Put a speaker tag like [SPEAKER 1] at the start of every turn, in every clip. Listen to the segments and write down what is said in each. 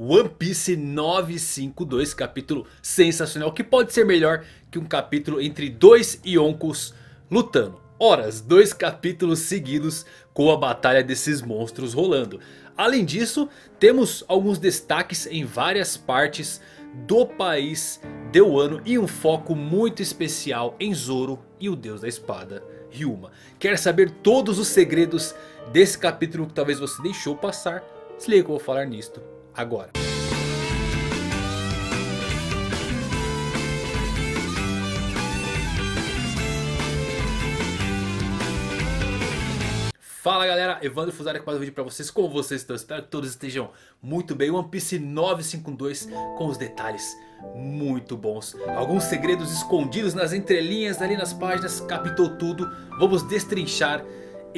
[SPEAKER 1] One Piece 952, capítulo sensacional, que pode ser melhor que um capítulo entre dois Yonkos lutando. Horas, dois capítulos seguidos com a batalha desses monstros rolando. Além disso, temos alguns destaques em várias partes do país de Wano e um foco muito especial em Zoro e o Deus da Espada, Ryuma. Quer saber todos os segredos desse capítulo que talvez você deixou passar? Se liga que eu vou falar nisto agora. Fala galera, Evandro Fusari com mais um vídeo pra vocês, como vocês estão? Espero que todos estejam muito bem, One Piece 952 com os detalhes muito bons. Alguns segredos escondidos nas entrelinhas ali nas páginas, captou tudo. Vamos destrinchar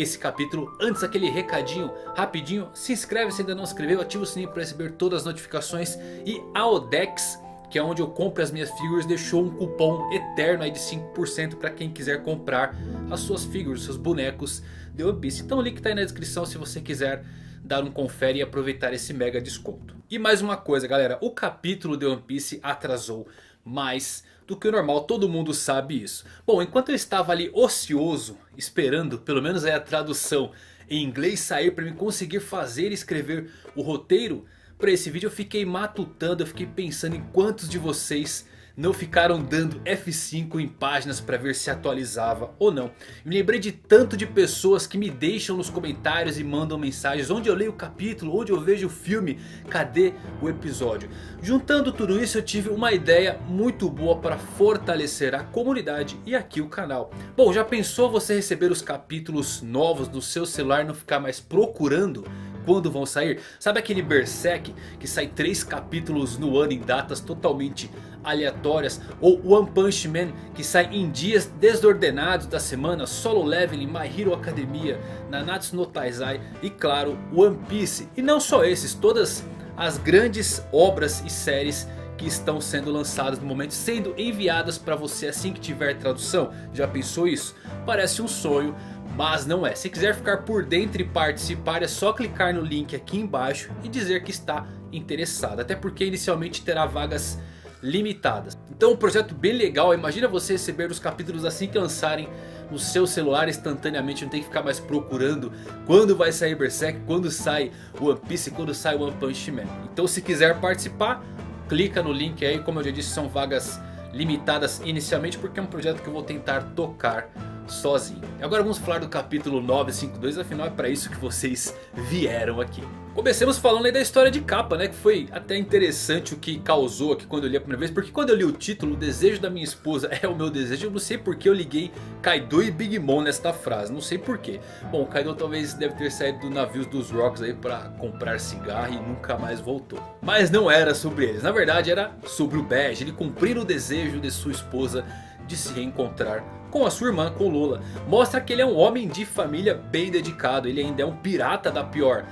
[SPEAKER 1] esse capítulo. Antes aquele recadinho rapidinho. Se inscreve se ainda não se inscreveu. Ativa o sininho para receber todas as notificações. E a Odex, que é onde eu compro as minhas figuras, deixou um cupom eterno aí de 5% para quem quiser comprar as suas figuras, os seus bonecos de One Piece. Então o link está aí na descrição se você quiser dar um confere e aproveitar esse mega desconto. E mais uma coisa galera, o capítulo de One Piece atrasou mais do que o normal, todo mundo sabe isso. Bom, enquanto eu estava ali ocioso, esperando pelo menos a tradução em inglês sair para me conseguir fazer e escrever o roteiro para esse vídeo, eu fiquei matutando, eu fiquei pensando em quantos de vocês não ficaram dando F5 em páginas para ver se atualizava ou não. Me lembrei de tanto de pessoas que me deixam nos comentários e mandam mensagens. Onde eu leio o capítulo, onde eu vejo o filme, cadê o episódio? Juntando tudo isso eu tive uma ideia muito boa para fortalecer a comunidade e aqui o canal. Bom, já pensou você receber os capítulos novos no seu celular e não ficar mais procurando? Quando vão sair. Sabe aquele Berserk que sai 3 capítulos no ano em datas totalmente aleatórias. Ou One Punch Man que sai em dias desordenados da semana. Solo Leveling, My Hero Academia, Nanatsu no Taizai e claro One Piece. E não só esses, todas as grandes obras e séries que estão sendo lançadas no momento, sendo enviadas para você assim que tiver tradução. Já pensou isso? Parece um sonho, mas não é. Se quiser ficar por dentro e participar é só clicar no link aqui embaixo e dizer que está interessado. Até porque inicialmente terá vagas limitadas. Então um projeto bem legal, imagina você receber os capítulos assim que lançarem no seu celular instantaneamente, não tem que ficar mais procurando quando vai sair Berserk, quando sai One Piece, quando sai One Punch Man. Então se quiser participar, clica no link aí, como eu já disse são vagas limitadas inicialmente porque é um projeto que eu vou tentar tocar sozinho. Agora vamos falar do capítulo 952, afinal é para isso que vocês vieram aqui. Comecemos falando aí da história de capa, né? Que foi até interessante o que causou aqui quando eu li a primeira vez. Porque quando eu li o título, o desejo da minha esposa é o meu desejo. Eu não sei porque eu liguei Kaido e Big Mom nesta frase. Não sei porquê. Bom, Kaido talvez deve ter saído do navio dos Rocks aí para comprar cigarro e nunca mais voltou. Mas não era sobre eles. Na verdade era sobre o Bege. Ele cumprir o desejo de sua esposa de se reencontrar com a sua irmã, com Lola. Mostra que ele é um homem de família bem dedicado. Ele ainda é um pirata da pior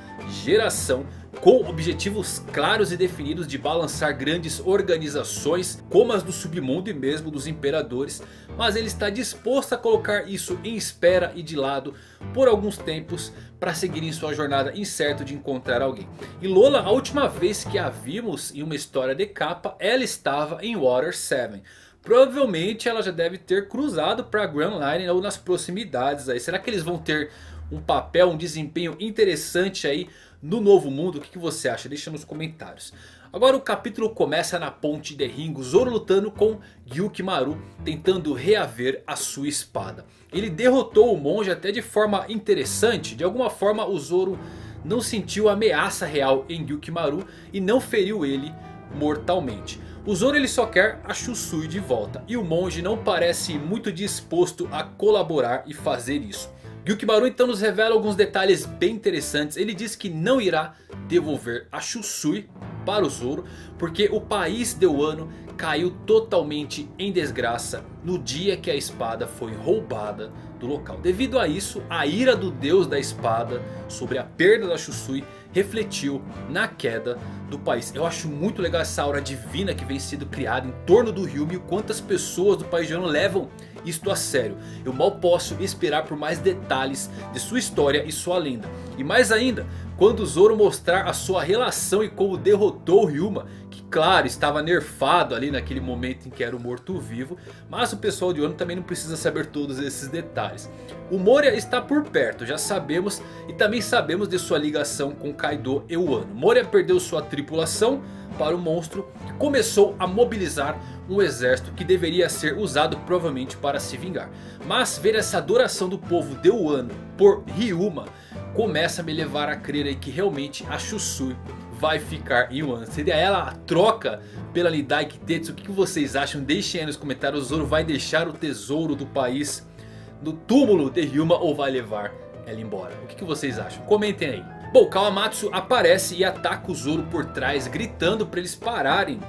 [SPEAKER 1] geração. Com objetivos claros e definidos de balançar grandes organizações como as do submundo e mesmo dos imperadores. Mas ele está disposto a colocar isso em espera e de lado por alguns tempos para seguir em sua jornada incerto de encontrar alguém. E Lola, a última vez que a vimos em uma história de capa, ela estava em Water 7. Provavelmente ela já deve ter cruzado para Grand Line ou nas proximidades aí. Será que eles vão ter um papel, um desempenho interessante aí no novo mundo? O que, que você acha? Deixa nos comentários. Agora o capítulo começa na ponte de Ringo, Zoro lutando com Gyukimaru, tentando reaver a sua espada. Ele derrotou o monge até de forma interessante, de alguma forma o Zoro não sentiu ameaça real em Gyukimaru e não feriu ele mortalmente. O Zoro ele só quer a Shusui de volta. E o monge não parece muito disposto a colaborar e fazer isso. Gyukimaru então nos revela alguns detalhes bem interessantes. Ele diz que não irá devolver a Shusui para o Zoro. Porque o país de Wano caiu totalmente em desgraça no dia que a espada foi roubada do local. Devido a isso, a ira do deus da espada sobre a perda da Shusui refletiu na queda do país. Eu acho muito legal essa aura divina que vem sendo criada em torno do Ryumi. E quantas pessoas do país de Wano levam isto a sério. Eu mal posso esperar por mais detalhes de sua história e sua lenda. E mais ainda, quando Zoro mostrar a sua relação e como derrotou Ryuma. Claro, estava nerfado ali naquele momento em que era o morto-vivo. Mas o pessoal de Wano também não precisa saber todos esses detalhes. O Moria está por perto, já sabemos. E também sabemos de sua ligação com Kaido e Wano. Moria perdeu sua tripulação para o monstro. E começou a mobilizar um exército que deveria ser usado provavelmente para se vingar. Mas ver essa adoração do povo de Wano por Ryuma começa a me levar a crer que realmente a Shusui vai ficar Wano. Seria ela a troca pela Nidai Kitetsu? O que vocês acham? Deixem aí nos comentários. O Zoro vai deixar o tesouro do país no túmulo de Ryuma ou vai levar ela embora? O que vocês acham? Comentem aí. Bom, Kawamatsu aparece e ataca o Zoro por trás, gritando para eles pararem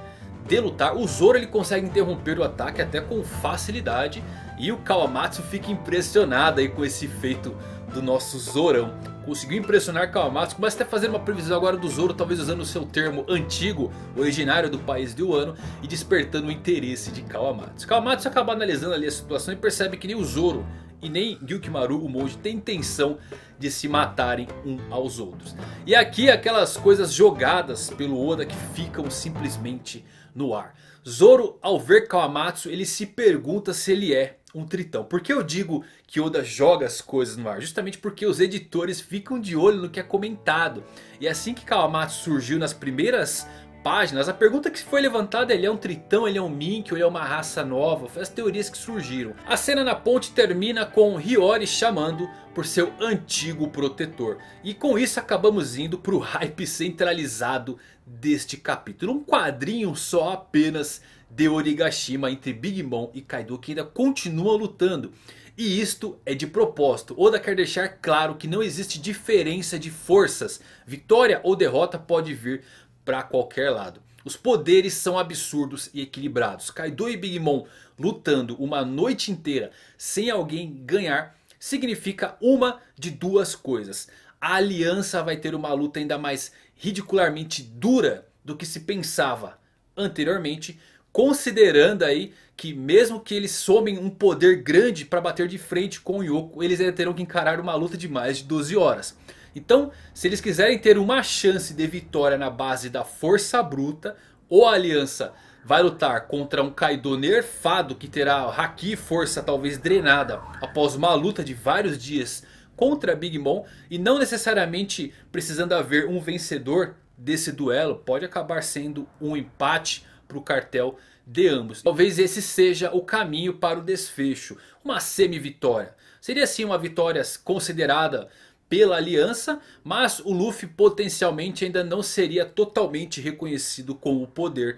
[SPEAKER 1] de lutar. O Zoro ele consegue interromper o ataque até com facilidade. E o Kawamatsu fica impressionado aí com esse feito do nosso Zorão. Conseguiu impressionar Kawamatsu. Começa até a fazer uma previsão agora do Zoro. Talvez usando o seu termo antigo, originário do país de Wano. E despertando o interesse de Kawamatsu. Kawamatsu acaba analisando ali a situação e percebe que nem o Zoro e nem Gyukimaru, o monge, tem intenção de se matarem um aos outros. E aqui aquelas coisas jogadas pelo Oda que ficam simplesmente no ar. Zoro ao ver Kawamatsu ele se pergunta se ele é um tritão. Por que eu digo que Oda joga as coisas no ar? Justamente porque os editores ficam de olho no que é comentado. E assim que Kawamatsu surgiu nas primeiras páginas, a pergunta que foi levantada é ele é um tritão, ele é um mink ou ele é uma raça nova? Foi as teorias que surgiram. A cena na ponte termina com Hiyori chamando por seu antigo protetor. E com isso acabamos indo para o hype centralizado deste capítulo. Um quadrinho só apenas de Origashima entre Big Mom e Kaido que ainda continuam lutando. E isto é de propósito. Oda quer deixar claro que não existe diferença de forças. Vitória ou derrota pode vir para qualquer lado. Os poderes são absurdos e equilibrados. Kaido e Big Mom lutando uma noite inteira sem alguém ganhar significa uma de duas coisas. A aliança vai ter uma luta ainda mais ridicularmente dura do que se pensava anteriormente. Considerando aí que mesmo que eles somem um poder grande para bater de frente com o Yoko. Eles ainda terão que encarar uma luta de mais de 12 horas. Então, se eles quiserem ter uma chance de vitória na base da força bruta, ou a aliança vai lutar contra um Kaido nerfado que terá Haki força talvez drenada após uma luta de vários dias contra Big Mom. E não necessariamente precisando haver um vencedor desse duelo, pode acabar sendo um empate para o cartel de ambos. Talvez esse seja o caminho para o desfecho, uma semi-vitória. Seria sim uma vitória considerada pela aliança, mas o Luffy potencialmente ainda não seria totalmente reconhecido com o poder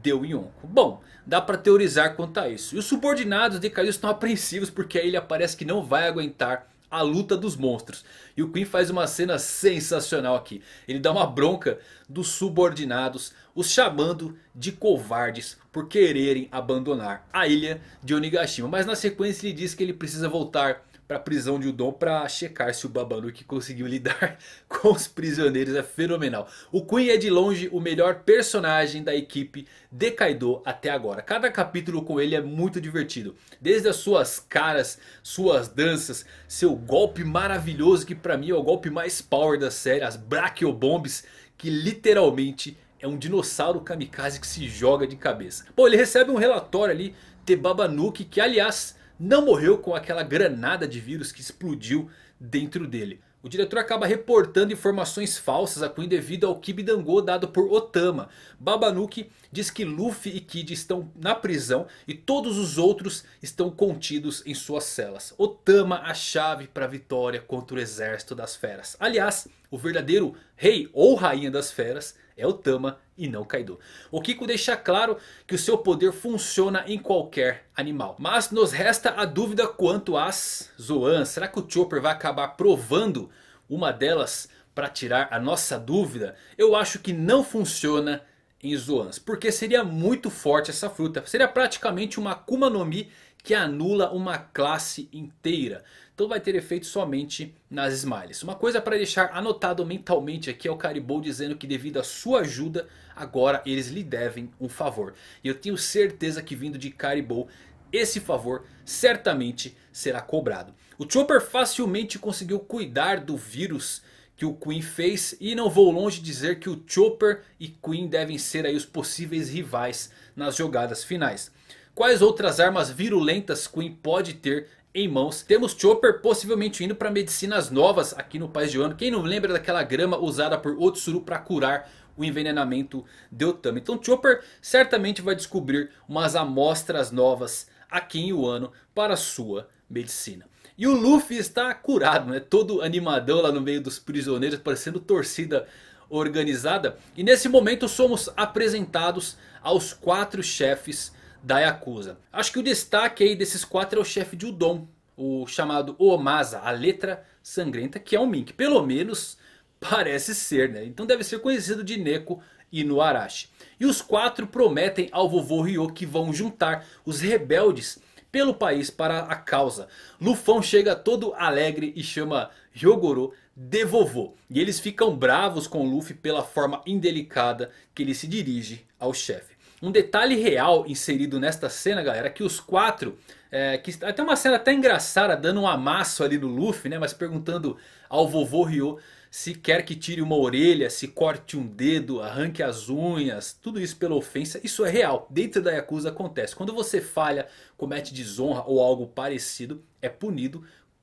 [SPEAKER 1] de Yonko. Bom, dá para teorizar quanto a isso. E os subordinados de Kaido estão apreensivos porque a ilha parece que não vai aguentar a luta dos monstros. E o Queen faz uma cena sensacional aqui. Ele dá uma bronca dos subordinados, os chamando de covardes por quererem abandonar a ilha de Onigashima. Mas na sequência ele diz que ele precisa voltar para a prisão de Udon para checar se o Babanuki conseguiu lidar com os prisioneiros. É fenomenal. O Queen é de longe o melhor personagem da equipe de Kaido até agora. Cada capítulo com ele é muito divertido. Desde as suas caras, suas danças, seu golpe maravilhoso que para mim é o golpe mais power da série. As Brachiobombs que literalmente é um dinossauro kamikaze que se joga de cabeça. Bom, ele recebe um relatório ali de Babanuki que aliás não morreu com aquela granada de vírus que explodiu dentro dele. O diretor acaba reportando informações falsas a Queen devido ao Kibidango dado por Otama. Babanuki diz que Luffy e Kid estão na prisão e todos os outros estão contidos em suas celas. Otama a chave para a vitória contra o exército das feras. Aliás, o verdadeiro rei ou rainha das feras é o Tama e não Kaido. O Kiko deixa claro que o seu poder funciona em qualquer animal. Mas nos resta a dúvida quanto às Zoan. Será que o Chopper vai acabar provando uma delas para tirar a nossa dúvida? Eu acho que não funciona em Zoans. Porque seria muito forte essa fruta. Seria praticamente uma Akuma no Mi que anula uma classe inteira. Então vai ter efeito somente nas Smiles. Uma coisa para deixar anotado mentalmente aqui é o Caribou dizendo que devido à sua ajuda, agora eles lhe devem um favor. E eu tenho certeza que vindo de Caribou, esse favor certamente será cobrado. O Chopper facilmente conseguiu cuidar do vírus que o Queen fez. E não vou longe dizer que o Chopper e Queen devem ser aí os possíveis rivais nas jogadas finais. Quais outras armas virulentas Queen pode ter em mãos. Temos Chopper possivelmente indo para medicinas novas aqui no País de Wano. Quem não lembra daquela grama usada por Otsuru para curar o envenenamento de Otama. Então Chopper certamente vai descobrir umas amostras novas aqui em Wano para sua medicina. E o Luffy está curado, né? Todo animadão lá no meio dos prisioneiros, parecendo torcida organizada. E nesse momento somos apresentados aos quatro chefes da Yakuza. Acho que o destaque aí desses quatro é o chefe de Udon. O chamado Omasa, a letra sangrenta, que é um Mink. Pelo menos parece ser, né? Então deve ser conhecido de Neko e no Arashi. E os quatro prometem ao vovô Ryo que vão juntar os rebeldes pelo país para a causa. Lufão chega todo alegre e chama Hyogoro de vovô. E eles ficam bravos com Luffy pela forma indelicada que ele se dirige ao chefe. Um detalhe real inserido nesta cena galera é que os quatro... É, que até uma cena até engraçada dando um amasso ali no Luffy né. Mas perguntando ao vovô Ryo se quer que tire uma orelha, se corte um dedo, arranque as unhas, tudo isso pela ofensa, isso é real. Dentro da Yakuza acontece. Quando você falha, comete desonra ou algo parecido, é punido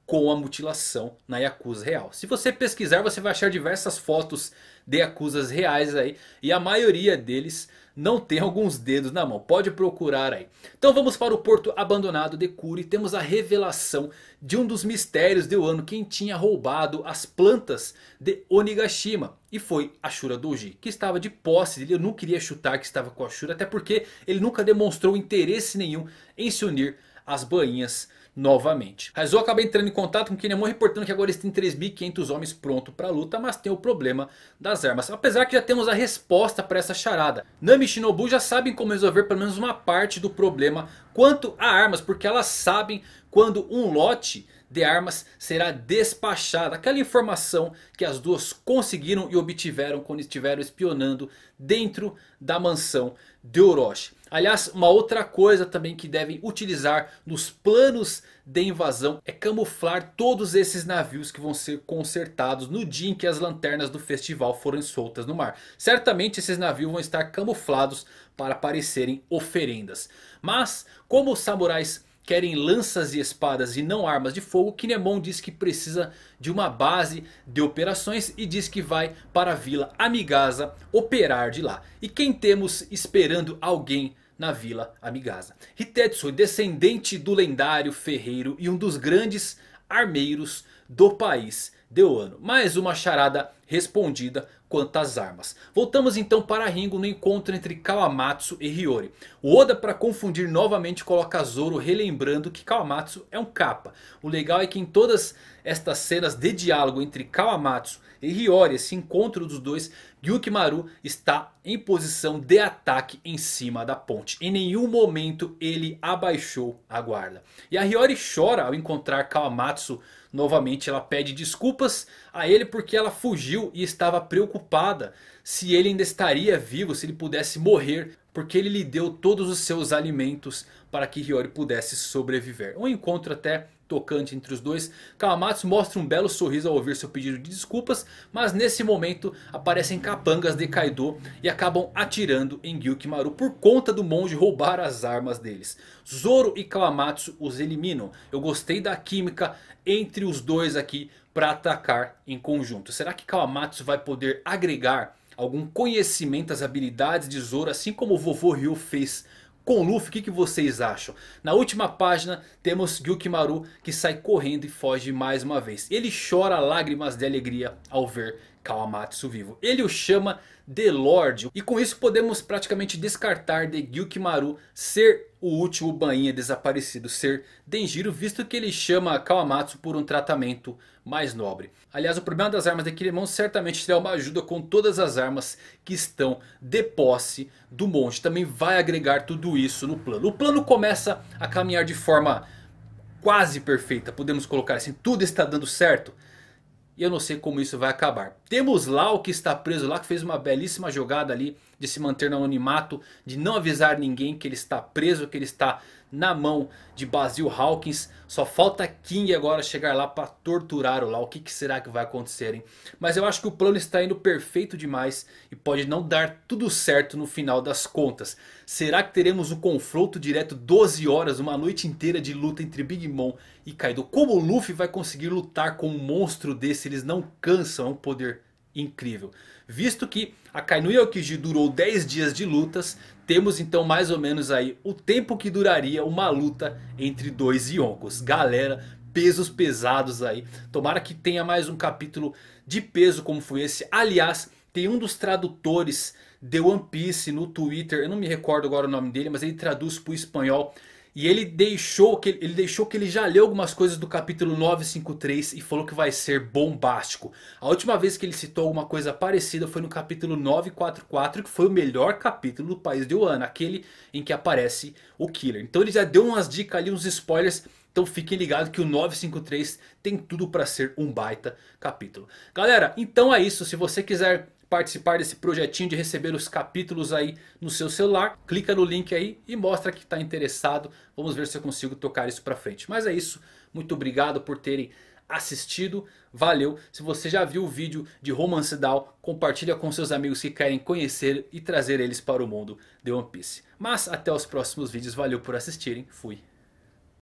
[SPEAKER 1] com a mutilação na Yakuza real. Se você pesquisar você vai achar diversas fotos de Yakuzas reais aí. E a maioria deles não tem alguns dedos na mão. Pode procurar aí. Então vamos para o porto abandonado de Kuri. Temos a revelação de um dos mistérios de Wano. Quem tinha roubado as plantas de Onigashima. E foi Ashura Doji. Que estava de posse. Ele não queria chutar que estava com Ashura. Até porque ele nunca demonstrou interesse nenhum em se unir às bainhas novamente. Raizo acaba entrando em contato com Kinemon reportando que agora eles têm 3.500 homens prontos para a luta. Mas tem o problema das armas. Apesar que já temos a resposta para essa charada. Nami e Shinobu já sabem como resolver pelo menos uma parte do problema quanto a armas. Porque elas sabem quando um lote de armas será despachado. Aquela informação que as duas conseguiram e obtiveram quando estiveram espionando dentro da mansão de Orochi. Aliás, uma outra coisa também que devem utilizar nos planos de invasão é camuflar todos esses navios que vão ser consertados no dia em que as lanternas do festival forem soltas no mar. Certamente esses navios vão estar camuflados para parecerem oferendas. Mas como os samurais querem lanças e espadas e não armas de fogo, Kinemon diz que precisa de uma base de operações e diz que vai para a Vila Amigasa operar de lá. E quem temos esperando alguém na Vila Amigasa? Hitetsu, descendente do lendário ferreiro e um dos grandes armeiros do país de Wano. Mais uma charada respondida quanto armas. Voltamos então para Ringo no encontro entre Kawamatsu e Hiyori. O Oda para confundir novamente coloca Zoro relembrando que Kawamatsu é um capa. O legal é que em todas estas cenas de diálogo entre Kawamatsu e Hiyori, esse encontro dos dois, Gyukimaru está em posição de ataque em cima da ponte. Em nenhum momento ele abaixou a guarda. E a Hiyori chora ao encontrar Kawamatsu Novamente ela pede desculpas a ele porque ela fugiu e estava preocupada se ele ainda estaria vivo, se ele pudesse morrer. Porque ele lhe deu todos os seus alimentos para que Hiyori pudesse sobreviver. Um encontro até tocante entre os dois. Kawamatsu mostra um belo sorriso ao ouvir seu pedido de desculpas. Mas nesse momento aparecem capangas de Kaido e acabam atirando em Gyukimaru por conta do monge roubar as armas deles. Zoro e Kawamatsu os eliminam. Eu gostei da química entre os dois aqui para atacar em conjunto. Será que Kawamatsu vai poder agregar algum conhecimento às habilidades de Zoro assim como o vovô Ryu fez com Luffy, o que, que, vocês acham? Na última página temos Gyukimaru que sai correndo e foge mais uma vez. Ele chora lágrimas de alegria ao ver Kawamatsu vivo. Ele o chama The Lord. E com isso podemos praticamente descartar de Gyukimaru ser o último bainha desaparecido. Ser Denjiro visto que ele chama Kawamatsu por um tratamento mais nobre. Aliás o problema das armas de Kinemon certamente terá uma ajuda com todas as armas que estão de posse do monge. Também vai agregar tudo isso no plano. O plano começa a caminhar de forma quase perfeita. Podemos colocar assim, tudo está dando certo. E eu não sei como isso vai acabar. Temos Lau que está preso lá, que fez uma belíssima jogada ali de se manter no anonimato, de não avisar ninguém que ele está preso, que ele está na mão de Basil Hawkins. Só falta King agora chegar lá para torturar o Lau. O que, que, será que vai acontecer, hein? Mas eu acho que o plano está indo perfeito demais e pode não dar tudo certo no final das contas. Será que teremos um confronto direto 12 horas, uma noite inteira de luta entre Big Mom e Kaido? Como o Luffy vai conseguir lutar com um monstro desse? Eles não cansam, é um poder incrível. Visto que a Kainu Aokiji durou 10 dias de lutas, temos então mais ou menos aí o tempo que duraria uma luta entre dois Yonkos. Galera, pesos pesados aí. Tomara que tenha mais um capítulo de peso como foi esse. Aliás, tem um dos tradutores de One Piece no Twitter, eu não me recordo agora o nome dele, mas ele traduz para o espanhol. E ele deixou, que, ele deixou que ele já leu algumas coisas do capítulo 953 e falou que vai ser bombástico. A última vez que ele citou alguma coisa parecida foi no capítulo 944, que foi o melhor capítulo do País de Wano, aquele em que aparece o Killer. Então ele já deu umas dicas ali, uns spoilers então fiquem ligados que o 953 tem tudo para ser um baita capítulo. Galera, então é isso. Se você quiser participar desse projetinho de receber os capítulos aí no seu celular, clica no link aí e mostra que está interessado. Vamos ver se eu consigo tocar isso para frente. Mas é isso. Muito obrigado por terem assistido. Valeu. Se você já viu o vídeo de Romance Down, compartilha com seus amigos que querem conhecer e trazer eles para o mundo de One Piece. Mas até os próximos vídeos. Valeu por assistirem. Fui.